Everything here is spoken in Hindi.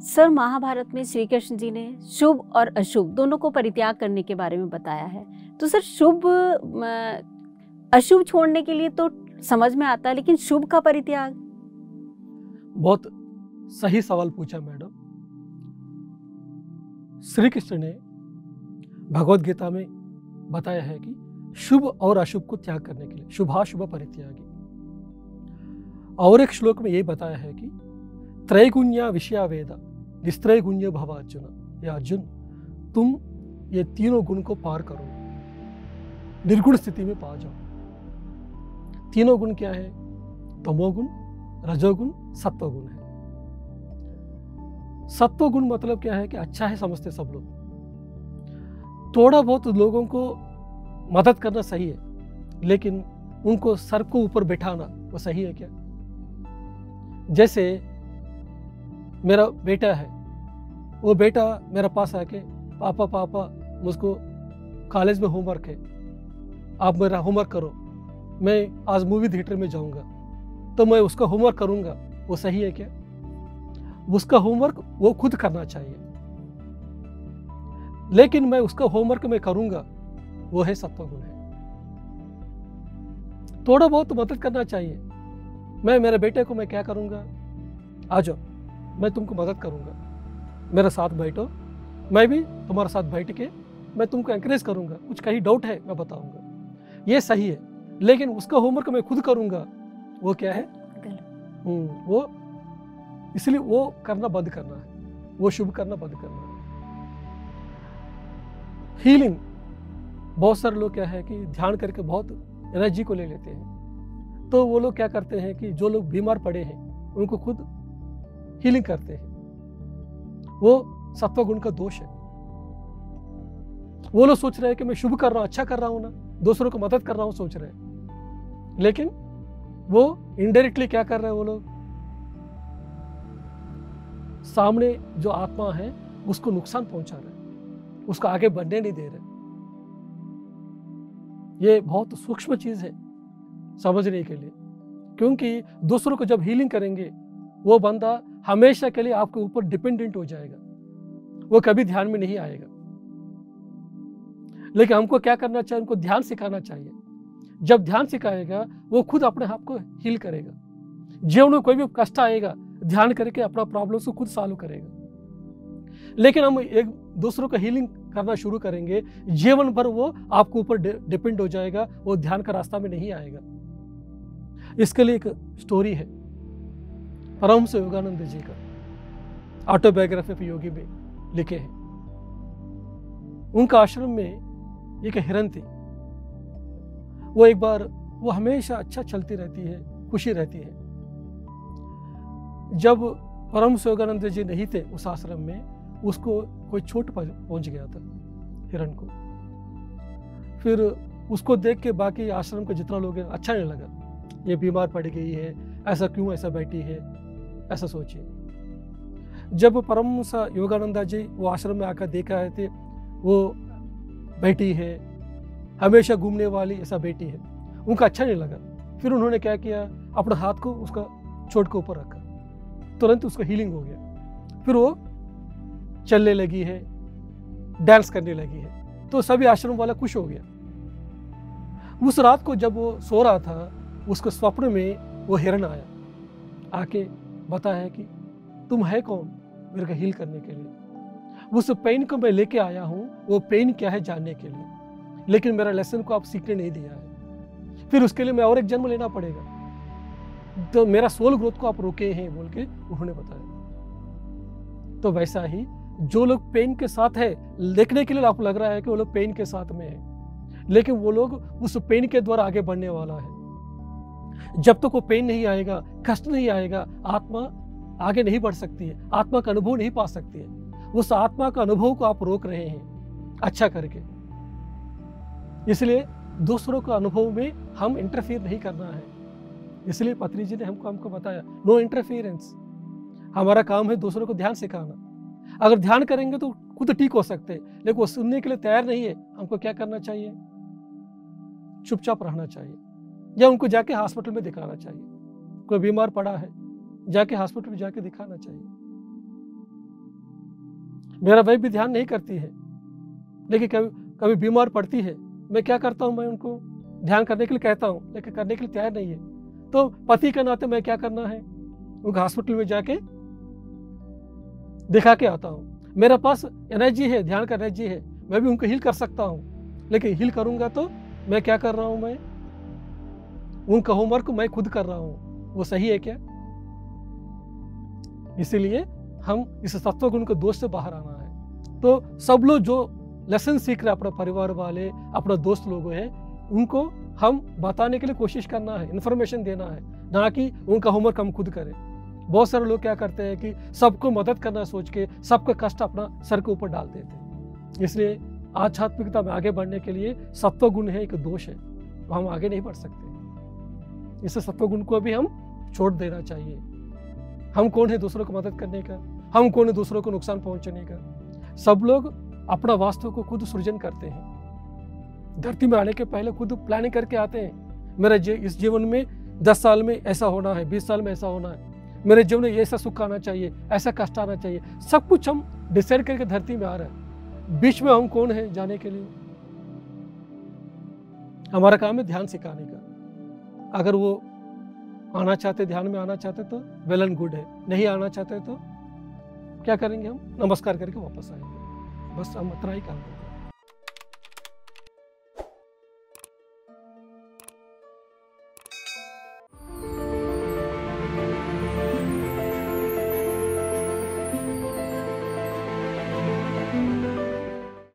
सर, महाभारत में श्री कृष्ण जी ने शुभ और अशुभ दोनों को परित्याग करने के बारे में बताया है। तो सर, शुभ अशुभ छोड़ने के लिए तो समझ में आता है, लेकिन शुभ का परित्याग? बहुत सही सवाल पूछा मैडम। श्री कृष्ण ने भगवत गीता में बताया है कि शुभ और अशुभ को त्याग करने के लिए शुभाशुभ परित्यागी। और एक श्लोक में यही बताया है कि त्रैगुण्या विषया वेदा। निस्त्रैगुण्य भव अर्जुन। या अर्जुन, तुम ये तीनों गुण को पार करो। निर्गुण स्थिति में पा जाओ। तीनों गुण क्या है? तमोगुण, रजोगुण, सत्वगुण है। सत्वगुण मतलब क्या है कि अच्छा है समझते सब लोग। थोड़ा बहुत लोगों को मदद करना सही है, लेकिन उनको सर को ऊपर बैठाना वो सही है क्या? जैसे मेरा बेटा है वो बेटा मेरे पास आके, पापा पापा, मुझको कॉलेज में होमवर्क है। आप मेरा होमवर्क करो। मैं आज मूवी थिएटर में जाऊँगा। तो मैं उसका होमवर्क करूँगा। वो सही है क्या? उसका होमवर्क वो खुद करना चाहिए। लेकिन मैं उसका होमवर्क मैं करूँगा। वो है सत्वगुण है। थोड़ा बहुत मदद करना चाहिए। मैं मेरे बेटे को मैं क्या करूँगा? आ जाओ। मैं तुमको मदद करूँगा। मेरे साथ बैठो। मैं भी तुम्हारे साथ बैठ के मैं तुमको एंकरेज करूँगा। कुछ कहीं डाउट है मैं बताऊँगा। ये सही है लेकिन उसका होमवर्क मैं खुद करूँगा। वो क्या है? हम्म, वो इसलिए वो करना बंद करना है। वो शुभ करना बंद करना है। हीलिंग बहुत सारे लोग क्या है कि ध्यान करके बहुत एनर्जी को ले लेते हैं। तो वो लोग क्या करते हैं कि जो लोग बीमार पड़े हैं उनको खुद हीलिंग करते हैं। वो सत्व गुण का दोष है। वो लोग सोच रहे हैं कि मैं शुभ कर रहा हूँ अच्छा कर रहा हूँ ना, दूसरों को मदद कर रहा हूँ, सोच रहे हैं। लेकिन वो इनडायरेक्टली क्या कर रहे हैं वो लोग? सामने जो आत्मा है, उसको नुकसान पहुँचा रहे उसको आगे बढ़ने नहीं दे रहे ये बहुत सूक्ष्म चीज़ है समझने के लिए। क्योंकि दूसरों को जब हीलिंग करेंगे, वो बंदा हमेशा के लिए आपके ऊपर डिपेंडेंट हो जाएगा। वो कभी ध्यान में नहीं आएगा। लेकिन हमको क्या करना चाहिए? उनको ध्यान सिखाना चाहिए। जब ध्यान सिखाएगा, वो खुद अपने आप को हील करेगा। जीवन में कोई भी कष्ट आएगा, ध्यान करके अपना प्रॉब्लम को खुद सॉल्व करेगा। लेकिन हम एक दूसरों का हीलिंग करना शुरू करेंगे, जीवन भर वो आपके ऊपर डिपेंड हो जाएगा, वो ध्यान का रास्ता में नहीं आएगा। इसके लिए एक स्टोरी है। परमहंस योगानंद जी का ऑटोबायोग्राफी ऑफ़ योगी में लिखे हैं। उनका आश्रम में एक हिरन थी। वो एक बार, वो हमेशा अच्छा चलती रहती है, खुशी रहती है। जब परम योगानंद जी नहीं थे उस आश्रम में, उसको कोई चोट पहुँच गया था हिरण को। फिर उसको देख के बाकी आश्रम के जितना लोग हैं अच्छा नहीं लगा। ये बीमार पड़ गई है, ऐसा क्यों ऐसा बैठी है? ऐसा सोचिए। जब परम सा योगानंदा जी वो आश्रम में आकर देखा है थे, वो बैठी है, हमेशा घूमने वाली ऐसा बेटी है, उनका अच्छा नहीं लगा। फिर उन्होंने क्या किया, अपने हाथ को उसका चोट के ऊपर रखा। तुरंत उसका हीलिंग हो गया। फिर वो चलने लगी है डांस करने लगी है। तो सभी आश्रम वाला खुश हो गया। उस रात को जब वो सो रहा था, उसको स्वप्न में वो हिरण आया। आके बताया कि तुम है कौन मेरे को हील करने के लिए? उस पेन को मैं लेके आया हूँ, वो पेन क्या है जानने के लिए? लेकिन मेरा लेसन को आप सीखने नहीं दिया है। फिर उसके लिए मैं और एक जन्म लेना पड़ेगा। तो मेरा सोल ग्रोथ को आप रोके हैं बोल के उन्होंने बताया। तो वैसा ही जो लोग पेन के साथ है, देखने के लिए आपको लग रहा है कि वो लोग पेन के साथ में है। लेकिन वो लोग उस पेन के द्वारा आगे बढ़ने वाला है। जब तक तो वो पेन नहीं आएगा, कष्ट नहीं आएगा, आत्मा आगे नहीं बढ़ सकती है, आत्मा का अनुभव नहीं पा सकती है। उस आत्मा का अनुभव को आप रोक रहे हैं अच्छा करके। इसलिए दूसरों के अनुभव में हम इंटरफियर नहीं करना है। इसलिए पत्री जी ने हमको हमको बताया नो इंटरफियरेंस हमारा काम है दूसरों को ध्यान सिखाना। अगर ध्यान करेंगे तो खुद ठीक हो सकते हैं, लेकिन वो सुनने के लिए तैयार नहीं है। हमको क्या करना चाहिए? चुपचाप रहना चाहिए। या उनको जाके हॉस्पिटल में दिखाना चाहिए। कोई बीमार पड़ा है, जाके हॉस्पिटल में जाके दिखाना चाहिए। मेरा वाइफ भी ध्यान नहीं करती है, लेकिन कभी कभी बीमार पड़ती है। मैं क्या करता हूँ, मैं उनको ध्यान करने के लिए कहता हूँ, लेकिन करने के लिए तैयार नहीं है। तो पति के नाते मैं क्या करना है? उनको हॉस्पिटल में जाके दिखा के आता हूँ। मेरे पास एनर्जी है, ध्यान का एनर्जी है, मैं भी उनको हील कर सकता हूँ। लेकिन हील करूँगा तो मैं क्या कर रहा हूँ, मैं उनका होमवर्क मैं खुद कर रहा हूँ। वो सही है क्या? इसीलिए हम इस तत्व गुण के दोष से बाहर आना है। तो सब लोग जो लेसन सीख रहे अपने परिवार वाले, अपना दोस्त लोग हैं, उनको हम बताने के लिए कोशिश करना है इन्फॉर्मेशन देना है, ना कि उनका होमवर्क हम खुद करें। बहुत सारे लोग क्या करते हैं कि सबको मदद करना सोच के, सबका कष्ट अपना सर के ऊपर डाल देते हैं। इसलिए आध्यात्मिकता में आगे बढ़ने के लिए सत्व गुण है, एक दोष है तो हम आगे नहीं बढ़ सकते। इस सत्व गुण को भी हम छोड़ देना चाहिए। हम कौन है दूसरों को मदद करने का? हम कौन है दूसरों को नुकसान पहुँचाने का? सब लोग अपना वास्तव को खुद सृजन करते हैं। धरती में आने के पहले खुद प्लानिंग करके आते हैं। मेरा इस जीवन में दस साल में ऐसा होना है, बीस साल में ऐसा होना है। मेरे जीवन में ऐसा सुख आना चाहिए, ऐसा कष्ट आना चाहिए। सब कुछ हम डिसाइड करके धरती में आ रहे हैं। बीच में हम कौन है जाने के लिए? हमारा काम है ध्यान सिखाने का। अगर वो आना चाहते, ध्यान में आना चाहते तो वेल एंड गुड है। नहीं आना चाहते तो क्या करेंगे हम? नमस्कार करके वापस आएँगे। बस हम इतना ही काम करें